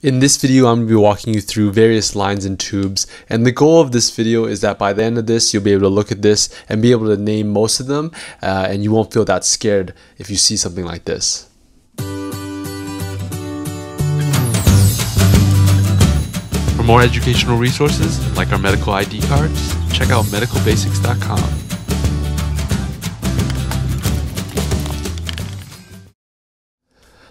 In this video, I'm going to be walking you through various lines and tubes, and the goal of this video is that by the end of this, you'll be able to look at this and be able to name most of them, uh, and you won't feel that scared if you see something like this. For more educational resources, like our medical ID cards, check out medicalbasics.com.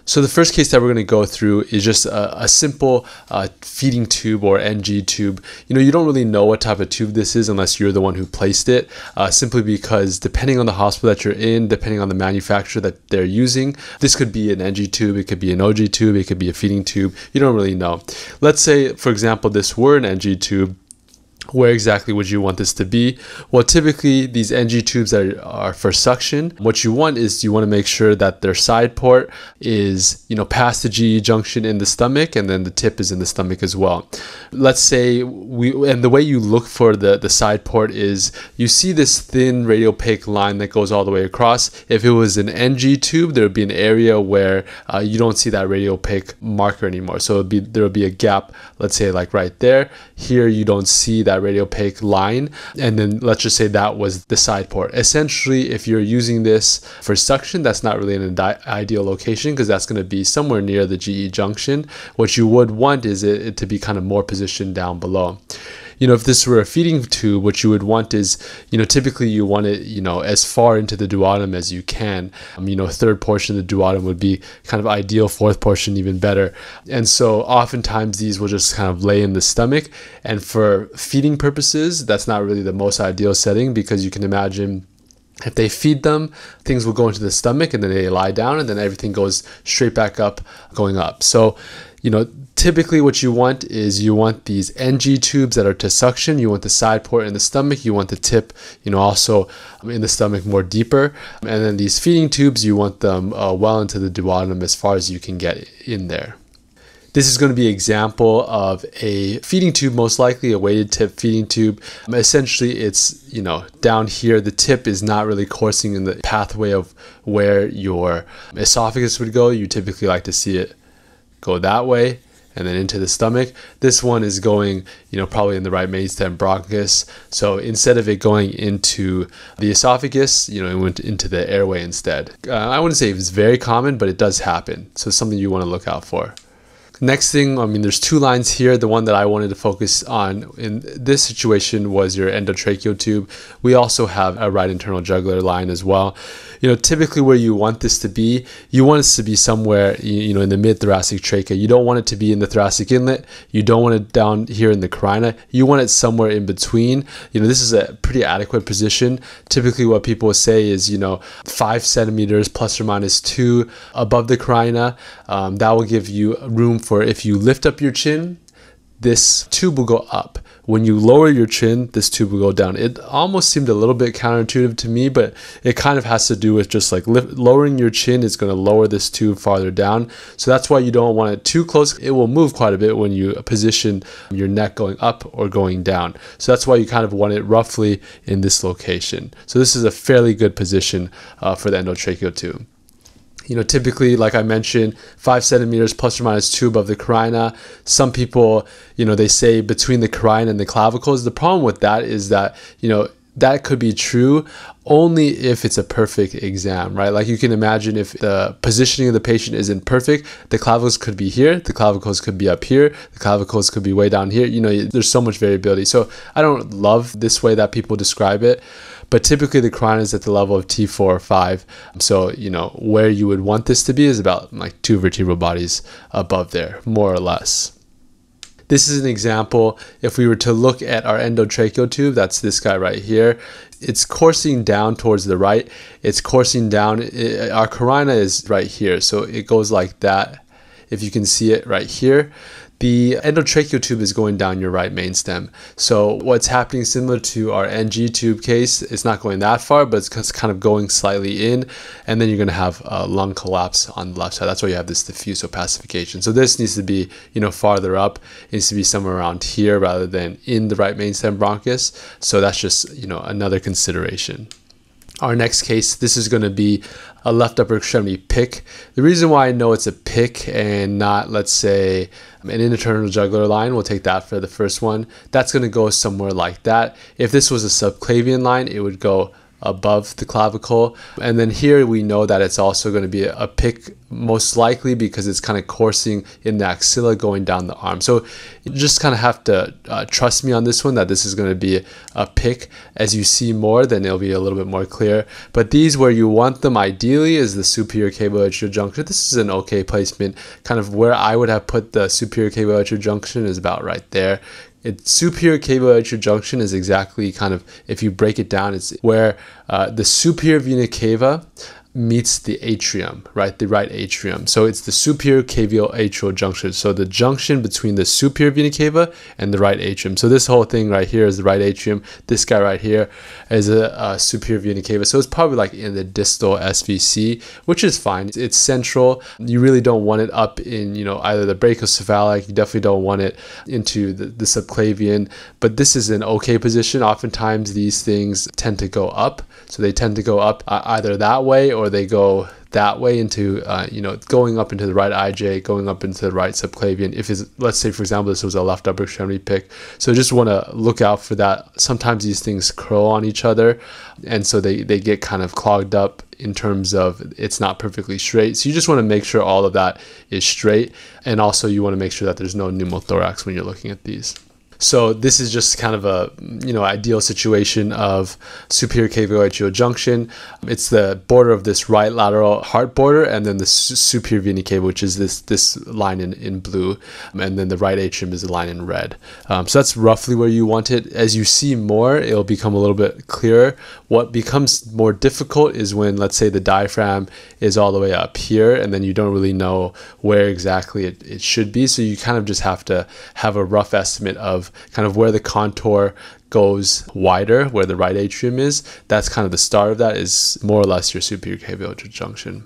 So the first case that we're going to go through is just a, a simple uh, feeding tube or NG tube. You know, you don't really know what type of tube this is unless you're the one who placed it, uh, simply because depending on the hospital that you're in, depending on the manufacturer that they're using, this could be an NG tube, it could be an OG tube, it could be a feeding tube. You don't really know. Let's say, for example, this were an NG tube where exactly would you want this to be? Well, typically these NG tubes are, are for suction. What you want is you want to make sure that their side port is, you know, past the GE junction in the stomach and then the tip is in the stomach as well. Let's say we, and the way you look for the, the side port is you see this thin radiopaque line that goes all the way across. If it was an NG tube, there would be an area where uh, you don't see that radiopaque marker anymore. So be, there would be a gap, let's say like right there. Here you don't see that that radiopaque line. And then let's just say that was the side port. Essentially, if you're using this for suction, that's not really an ideal location because that's going to be somewhere near the GE junction. What you would want is it, it to be kind of more positioned down below you know, if this were a feeding tube, what you would want is, you know, typically you want it, you know, as far into the duodenum as you can. Um, you know, third portion of the duodenum would be kind of ideal, fourth portion even better. And so oftentimes these will just kind of lay in the stomach. And for feeding purposes, that's not really the most ideal setting because you can imagine if they feed them, things will go into the stomach and then they lie down and then everything goes straight back up, going up. So, you know, typically what you want is you want these NG tubes that are to suction. You want the side port in the stomach. You want the tip, you know, also in the stomach more deeper. And then these feeding tubes, you want them uh, well into the duodenum as far as you can get in there. This is going to be an example of a feeding tube, most likely a weighted tip feeding tube. Essentially, it's, you know, down here, the tip is not really coursing in the pathway of where your esophagus would go. You typically like to see it go that way and then into the stomach. This one is going, you know, probably in the right mainstem bronchus. So instead of it going into the esophagus, you know, it went into the airway instead. Uh, I wouldn't say it's very common, but it does happen. So something you want to look out for. Next thing, I mean, there's two lines here. The one that I wanted to focus on in this situation was your endotracheal tube. We also have a right internal jugular line as well you know, typically where you want this to be, you want this to be somewhere, you, know, in the mid thoracic trachea. You don't want it to be in the thoracic inlet. You don't want it down here in the carina. You want it somewhere in between. You know, this is a pretty adequate position. Typically, what people say is, you know, five centimeters plus or minus two above the carina. Um, that will give you room for if you lift up your chin, this tube will go up. When you lower your chin, this tube will go down. It almost seemed a little bit counterintuitive to me, but it kind of has to do with just like lowering your chin is going to lower this tube farther down. So that's why you don't want it too close. It will move quite a bit when you position your neck going up or going down. So that's why you kind of want it roughly in this location. So this is a fairly good position uh, for the endotracheal tube you know, typically, like I mentioned, five centimeters plus or minus two above the carina. Some people, you know, they say between the carina and the clavicles. The problem with that is that, you know, that could be true only if it's a perfect exam, right? Like you can imagine if the positioning of the patient isn't perfect, the clavicles could be here, the clavicles could be up here, the clavicles could be way down here. You know, there's so much variability. So I don't love this way that people describe it. But typically the carina is at the level of T4 or 5. So, you know, where you would want this to be is about like two vertebral bodies above there, more or less. This is an example. If we were to look at our endotracheal tube, that's this guy right here. It's coursing down towards the right. It's coursing down. It, our carina is right here. So it goes like that. If you can see it right here the endotracheal tube is going down your right main stem. So what's happening similar to our NG tube case, it's not going that far, but it's kind of going slightly in, and then you're going to have a lung collapse on the left side. That's why you have this diffuse opacification. So this needs to be, you know, farther up. It needs to be somewhere around here rather than in the right main stem bronchus. So that's just, you know, another consideration. Our next case, this is going to be a left upper extremity PICC. The reason why I know it's a PICC and not, let's say, an internal jugular line, we'll take that for the first one. That's going to go somewhere like that. If this was a subclavian line, it would go above the clavicle. And then here we know that it's also going to be a PICC most likely because it's kind of coursing in the axilla going down the arm. So you just kind of have to uh, trust me on this one that this is going to be a PICC. As you see more, then it'll be a little bit more clear. But these where you want them ideally is the superior cavoatrial junction. This is an okay placement. Kind of where I would have put the superior cavoatrial junction is about right there its superior cavoatrial junction is exactly kind of if you break it down it's where uh, the superior vena cava meets the atrium, right? The right atrium. So it's the superior caval atrial junction. So the junction between the superior vena cava and the right atrium. So this whole thing right here is the right atrium. This guy right here is a, a superior vena cava. So it's probably like in the distal SVC, which is fine. It's central. You really don't want it up in, you know, either the brachiocephalic. You definitely don't want it into the, the subclavian. But this is an okay position. Oftentimes these things tend to go up. So they tend to go up uh, either that way or they go that way into uh, you know going up into the right IJ, going up into the right subclavian. If it's let's say for example this was a left upper extremity PICC. so just want to look out for that. Sometimes these things curl on each other, and so they they get kind of clogged up in terms of it's not perfectly straight. So you just want to make sure all of that is straight, and also you want to make sure that there's no pneumothorax when you're looking at these. So this is just kind of a you know ideal situation of superior cavoatrial junction. It's the border of this right lateral heart border, and then the superior vena cava, which is this this line in, in blue, and then the right atrium is the line in red. Um, so that's roughly where you want it. As you see more, it'll become a little bit clearer. What becomes more difficult is when, let's say, the diaphragm is all the way up here, and then you don't really know where exactly it, it should be. So you kind of just have to have a rough estimate of kind of where the contour goes wider, where the right atrium is. That's kind of the start of that is more or less your superior cavoatrial junction.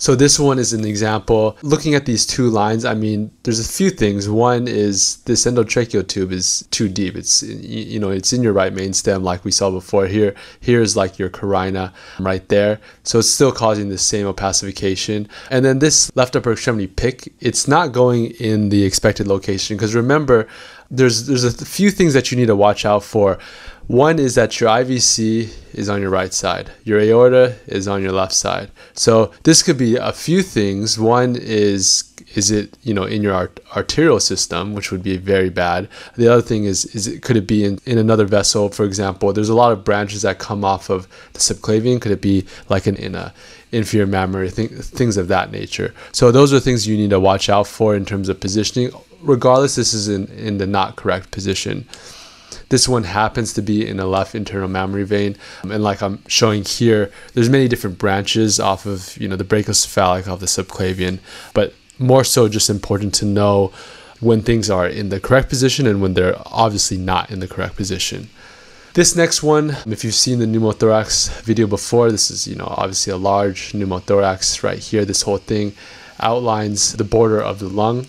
So this one is an example. Looking at these two lines, I mean, there's a few things. One is this endotracheal tube is too deep. It's you know it's in your right main stem like we saw before. Here here's like your carina right there. So it's still causing the same opacification. And then this left upper extremity PICC, it's not going in the expected location because remember there's there's a few things that you need to watch out for. One is that your IVC is on your right side, your aorta is on your left side. So this could be a few things. One is is it you know in your art- arterial system, which would be very bad. The other thing is is it could it be in, in another vessel, for example? There's a lot of branches that come off of the subclavian. Could it be like an in a inferior mammary, th- things of that nature. So those are things you need to watch out for in terms of positioning regardless this is in, in the not correct position. This one happens to be in a left internal mammary vein. Um, and like I'm showing here, there's many different branches off of, you know, the brachiocephalic of the subclavian, but more so just important to know when things are in the correct position and when they're obviously not in the correct position. This next one, if you've seen the pneumothorax video before, this is, you know, obviously a large pneumothorax right here. This whole thing outlines the border of the lung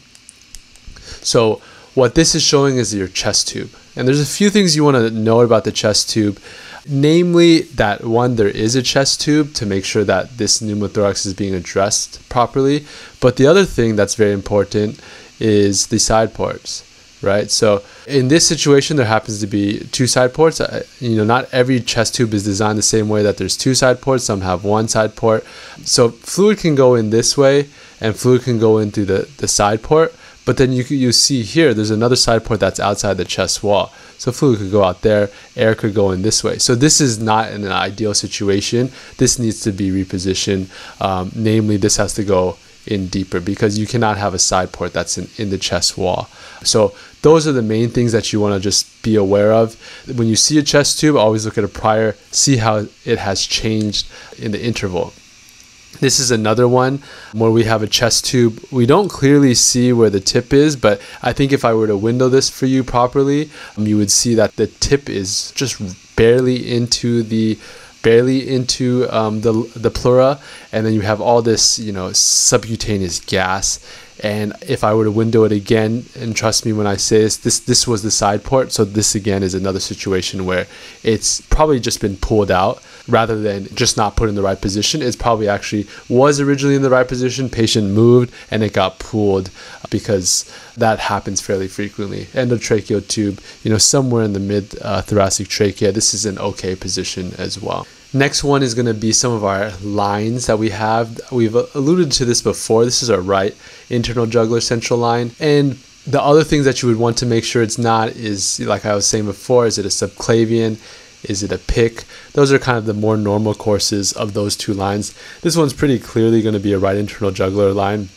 so what this is showing is your chest tube. And there's a few things you want to know about the chest tube. Namely, that one, there is a chest tube to make sure that this pneumothorax is being addressed properly. But the other thing that's very important is the side ports, right? So in this situation, there happens to be two side ports. Uh, you know, not every chest tube is designed the same way that there's two side ports. Some have one side port. So fluid can go in this way, and fluid can go in through the, the side port. But then you you see here, there's another side port that's outside the chest wall. So fluid could go out there, air could go in this way. So this is not an ideal situation. This needs to be repositioned. Um, namely, this has to go in deeper because you cannot have a side port that's in, in the chest wall. So those are the main things that you want to just be aware of. When you see a chest tube, always look at a prior, see how it has changed in the interval. This is another one where we have a chest tube. We don't clearly see where the tip is, but I think if I were to window this for you properly, um, you would see that the tip is just barely into the barely into um, the the pleura, and then you have all this you know subcutaneous gas. And if I were to window it again, and trust me when I say this, this this was the side port. So this again is another situation where it's probably just been pulled out rather than just not put in the right position. It's probably actually was originally in the right position, patient moved, and it got pulled because that happens fairly frequently. Endotracheal tube, you know, somewhere in the mid uh, thoracic trachea, this is an okay position as well. Next one is going to be some of our lines that we have. We've alluded to this before. This is our right internal jugular central line. And the other things that you would want to make sure it's not is, like I was saying before, is it a subclavian? Is it a PICC? Those are kind of the more normal courses of those two lines. This one's pretty clearly going to be a right internal jugular line.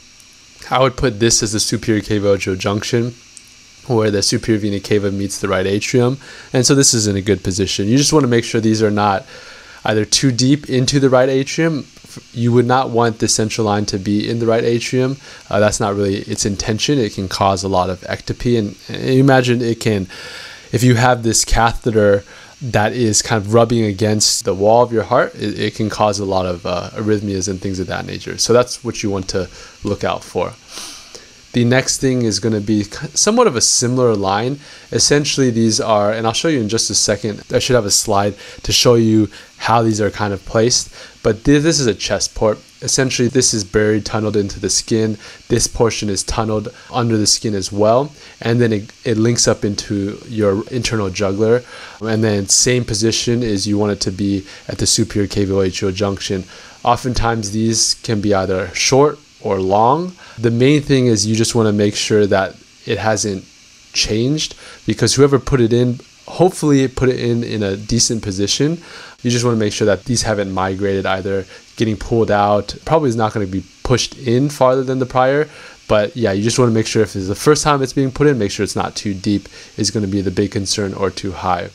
I would put this as the superior cava junction where the superior vena cava meets the right atrium. And so this is in a good position. You just want to make sure these are not either too deep into the right atrium. You would not want the central line to be in the right atrium. Uh, that's not really its intention. It can cause a lot of ectopy. And, and imagine it can, if you have this catheter that is kind of rubbing against the wall of your heart, it, it can cause a lot of uh, arrhythmias and things of that nature. So that's what you want to look out for. The next thing is going to be somewhat of a similar line. Essentially, these are, and I'll show you in just a second. I should have a slide to show you how these are kind of placed. But this is a chest port. Essentially, this is buried, tunneled into the skin. This portion is tunneled under the skin as well. And then it, it links up into your internal jugular. And then same position is you want it to be at the superior cavoatrial junction. Oftentimes, these can be either short or long. The main thing is you just want to make sure that it hasn't changed because whoever put it in hopefully it put it in in a decent position. You just want to make sure that these haven't migrated either getting pulled out. Probably is not going to be pushed in farther than the prior, but yeah, you just want to make sure if it's the first time it's being put in, make sure it's not too deep is going to be the big concern or too high.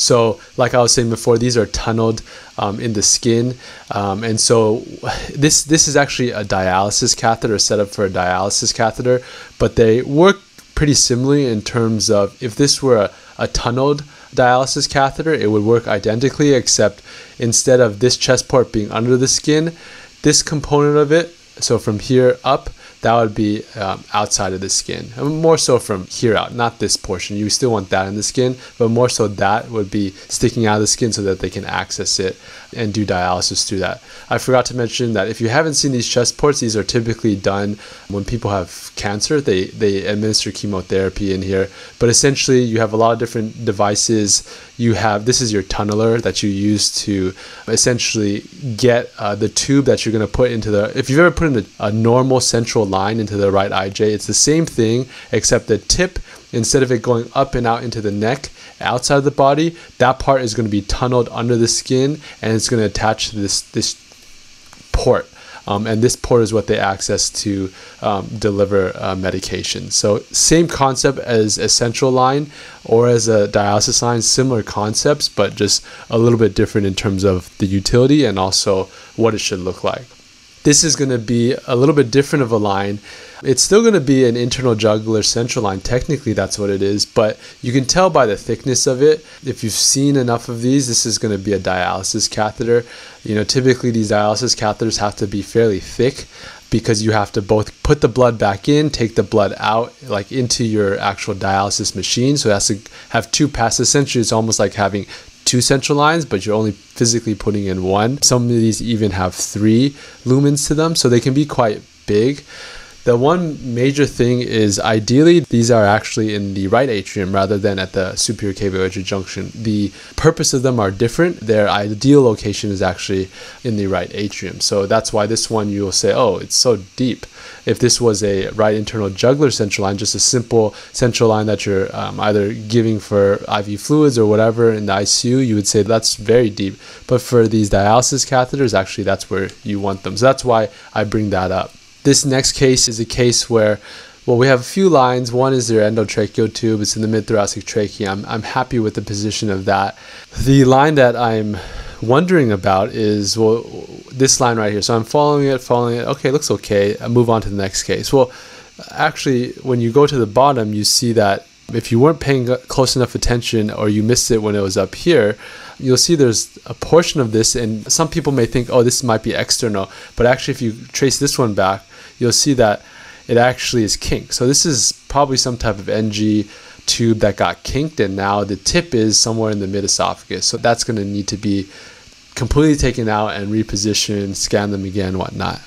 So, like I was saying before, these are tunneled um, in the skin, um, and so this this is actually a dialysis catheter, set up for a dialysis catheter, but they work pretty similarly in terms of if this were a, a tunneled dialysis catheter, it would work identically, except instead of this chest port being under the skin, this component of it, so from here up, that would be um, outside of the skin. And more so from here out, not this portion. You still want that in the skin, but more so that would be sticking out of the skin so that they can access it and do dialysis through that. I forgot to mention that if you haven't seen these chest ports, these are typically done when people have cancer. They they administer chemotherapy in here, but essentially you have a lot of different devices. You have this is your tunneler that you use to essentially get uh, the tube that you're going to put into the. If you've ever put in a, a normal central line into the right IJ, it's the same thing except the tip instead of it going up and out into the neck outside of the body, that part is going to be tunneled under the skin and it's going to attach to this this port. Um, and this port is what they access to um, deliver uh, medication. So same concept as a central line or as a dialysis line, similar concepts, but just a little bit different in terms of the utility and also what it should look like. This is going to be a little bit different of a line it's still going to be an internal jugular central line. Technically, that's what it is, but you can tell by the thickness of it. If you've seen enough of these, this is going to be a dialysis catheter. You know, typically these dialysis catheters have to be fairly thick because you have to both put the blood back in, take the blood out, like into your actual dialysis machine. So it has to have two passes. Essentially, it's almost like having two central lines, but you're only physically putting in one. Some of these even have three lumens to them, so they can be quite big. The one major thing is ideally these are actually in the right atrium rather than at the superior cavoatrial junction. The purpose of them are different. Their ideal location is actually in the right atrium. So that's why this one you'll say, oh, it's so deep. If this was a right internal jugular central line, just a simple central line that you're um, either giving for IV fluids or whatever in the ICU, you would say that's very deep. But for these dialysis catheters, actually that's where you want them. So that's why I bring that up. This next case is a case where, well, we have a few lines. One is their endotracheal tube. It's in the mid-thoracic trachea. I'm, I'm happy with the position of that. The line that I'm wondering about is, well, this line right here. So I'm following it, following it. Okay, looks okay. I move on to the next case. Well, actually, when you go to the bottom, you see that if you weren't paying close enough attention or you missed it when it was up here, you'll see there's a portion of this, and some people may think, oh, this might be external, but actually, if you trace this one back, you'll see that it actually is kinked. So this is probably some type of NG tube that got kinked and now the tip is somewhere in the mid esophagus. So that's going to need to be completely taken out and repositioned, scan them again, whatnot.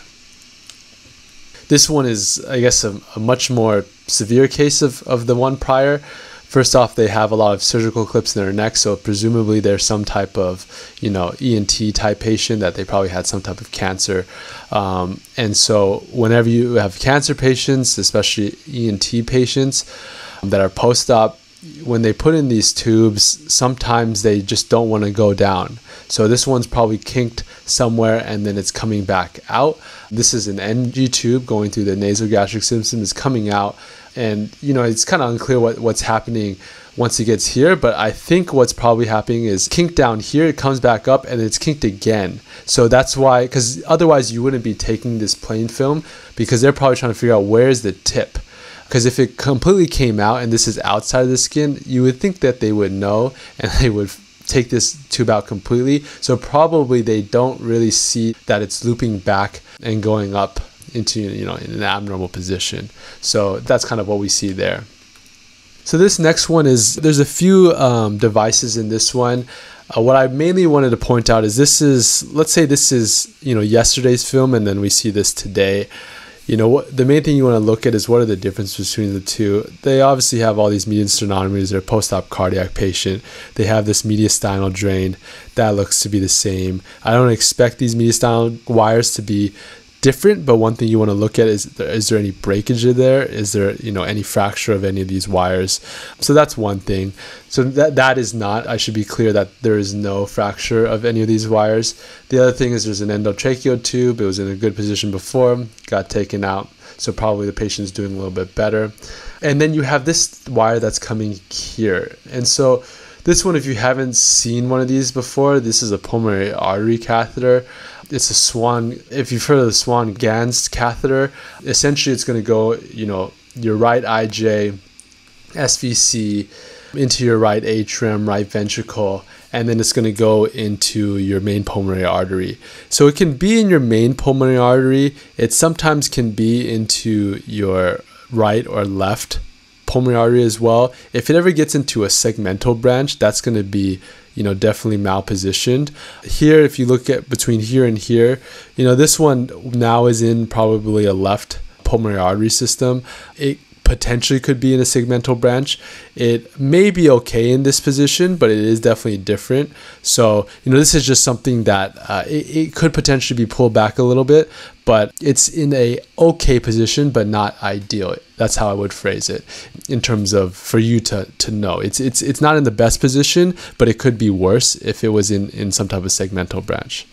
This one is, I guess, a, a much more severe case of, of the one prior. First off, they have a lot of surgical clips in their neck, so presumably they're some type of, you know, ENT type patient that they probably had some type of cancer. Um, and so, whenever you have cancer patients, especially ENT patients that are post op, when they put in these tubes, sometimes they just don't want to go down. So this one's probably kinked somewhere and then it's coming back out. This is an NG tube going through the nasogastric system, is coming out and you know it's kind of unclear what, what's happening once it gets here but i think what's probably happening is kinked down here it comes back up and it's kinked again. So that's why because otherwise you wouldn't be taking this plain film because they're probably trying to figure out where's the tip. Because if it completely came out and this is outside of the skin you would think that they would know and they would take this tube out completely. So probably they don't really see that it's looping back and going up into you know in an abnormal position. So that's kind of what we see there. So this next one is there's a few um, devices in this one. Uh, what I mainly wanted to point out is this is let's say this is you know yesterday's film and then we see this today. You know what the main thing you want to look at is what are the differences between the two. They obviously have all these median sternotomies. They're post-op cardiac patient. They have this mediastinal drain that looks to be the same. I don't expect these mediastinal wires to be different but one thing you want to look at is is there any breakage there? Is there you know any fracture of any of these wires? So that's one thing. So that that is not i should be clear that there is no fracture of any of these wires. The other thing is there's an endotracheal tube. It was in a good position before got taken out. So probably the patient's doing a little bit better. And then you have this wire that's coming here. And so this one if you haven't seen one of these before this is a pulmonary artery catheter it's a Swan. If you've heard of the Swan Ganz catheter, essentially it's going to go, you know, your right IJ, SVC, into your right atrium, right ventricle, and then it's going to go into your main pulmonary artery. So it can be in your main pulmonary artery. It sometimes can be into your right or left pulmonary artery as well. If it ever gets into a segmental branch, that's going to be you know definitely malpositioned. Here if you look at between here and here you know this one now is in probably a left pulmonary artery system. It potentially could be in a segmental branch. It may be okay in this position, but it is definitely different. So, you know, this is just something that uh, it, it could potentially be pulled back a little bit, but it's in a okay position, but not ideal. That's how I would phrase it in terms of for you to, to know. It's, it's, it's not in the best position, but it could be worse if it was in, in some type of segmental branch.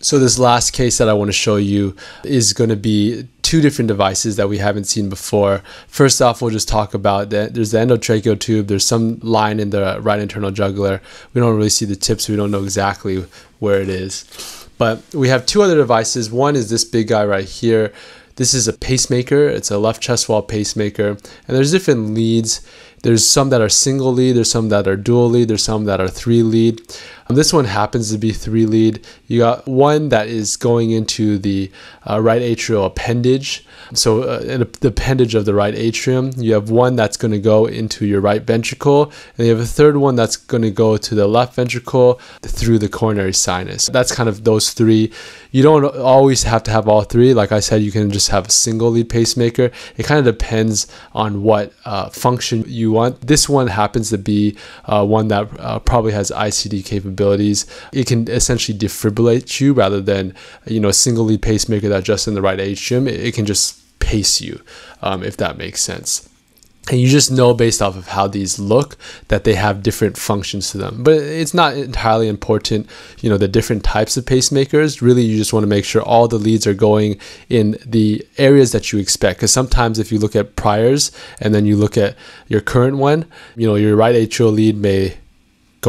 So this last case that I want to show you is going to be two different devices that we haven't seen before. First off, we'll just talk about that there's the endotracheal tube, there's some line in the right internal jugular. We don't really see the tip, so we don't know exactly where it is. But we have two other devices. One is this big guy right here. This is a pacemaker. It's a left chest wall pacemaker. And there's different leads. There's some that are single lead, there's some that are dual lead, there's some that are three lead. This one happens to be three lead. You got one that is going into the uh, right atrial appendage. So, uh, the appendage of the right atrium. You have one that's going to go into your right ventricle, and you have a third one that's going to go to the left ventricle through the coronary sinus. That's kind of those three. You don't always have to have all three. Like I said, you can just have a single lead pacemaker. It kind of depends on what uh, function you want. This one happens to be uh, one that uh, probably has ICD capability capabilities. It can essentially defibrillate you rather than you know a single lead pacemaker that just in the right atrium. It, it can just pace you, um, if that makes sense and you just know based off of how these look that they have different functions to them but it's not entirely important you know the different types of pacemakers really you just want to make sure all the leads are going in the areas that you expect because sometimes if you look at priors and then you look at your current one you know your right atrial lead may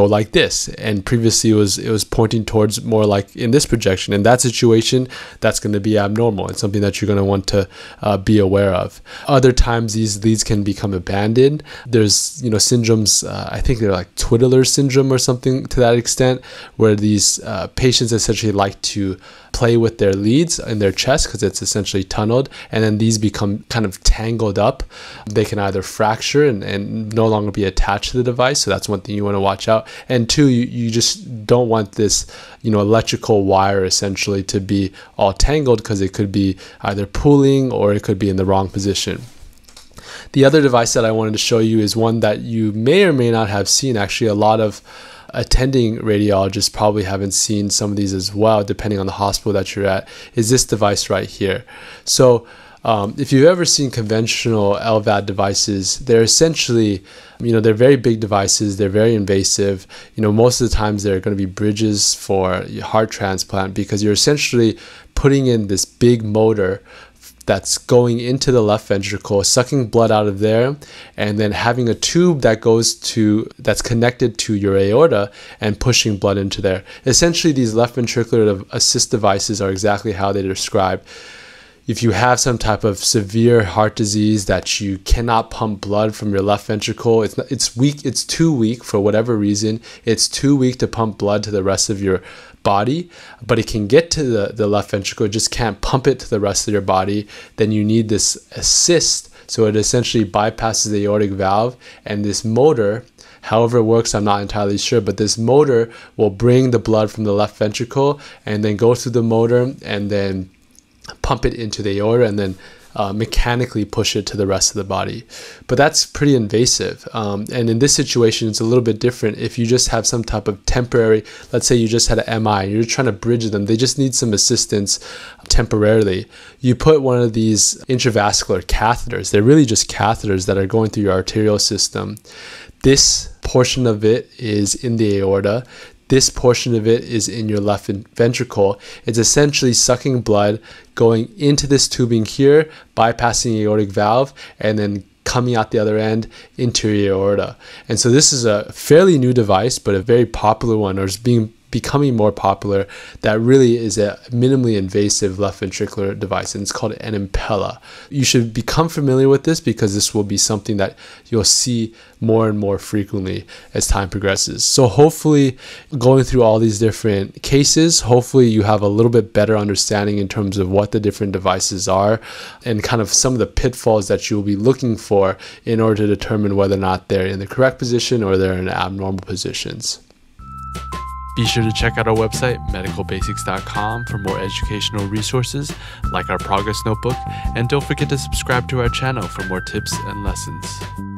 go like this. And previously it was it was pointing towards more like in this projection. In that situation that's going to be abnormal. It's something that you're going to want to uh, be aware of. Other times these leads can become abandoned. There's you know syndromes uh, i think they're like twiddler syndrome or something to that extent where these uh, patients essentially like to play with their leads in their chest because it's essentially tunneled, and then these become kind of tangled up. They can either fracture and, and no longer be attached to the device. So that's one thing you want to watch out. And two, you, you just don't want this, you know, electrical wire essentially to be all tangled because it could be either pulling or it could be in the wrong position. The other device that I wanted to show you is one that you may or may not have seen. Actually, a lot of attending radiologists probably haven't seen some of these as well, depending on the hospital that you're at, is this device right here. So um, if you've ever seen conventional LVAD devices, they're essentially, you know, they're very big devices. They're very invasive. You know, most of the times they're going to be bridges for your heart transplant because you're essentially putting in this big motor that's going into the left ventricle, sucking blood out of there, and then having a tube that goes to that's connected to your aorta and pushing blood into there. Essentially, these left ventricular assist devices are exactly how they describe. If you have some type of severe heart disease that you cannot pump blood from your left ventricle, it's it's weak, it's too weak for whatever reason. It's too weak to pump blood to the rest of your body, but it can get to the, the left ventricle, it just can't pump it to the rest of your body, then you need this assist. So it essentially bypasses the aortic valve, and this motor, however it works, I'm not entirely sure, but this motor will bring the blood from the left ventricle and then go through the motor and then pump it into the aorta and then uh, mechanically push it to the rest of the body. But that's pretty invasive. Um, and in this situation, it's a little bit different. If you just have some type of temporary, let's say you just had an MI, you're trying to bridge them, they just need some assistance temporarily. You put one of these intravascular catheters, they're really just catheters that are going through your arterial system. This portion of it is in the aorta this portion of it is in your left ventricle. It's essentially sucking blood going into this tubing here, bypassing the aortic valve, and then coming out the other end into your aorta. And so this is a fairly new device, but a very popular one, or is being becoming more popular that really is a minimally invasive left ventricular device and it's called an Impella. You should become familiar with this because this will be something that you'll see more and more frequently as time progresses. So hopefully going through all these different cases, hopefully you have a little bit better understanding in terms of what the different devices are and kind of some of the pitfalls that you'll be looking for in order to determine whether or not they're in the correct position or they're in abnormal positions. Be sure to check out our website, medicalbasics.com, for more educational resources like our progress notebook, and don't forget to subscribe to our channel for more tips and lessons.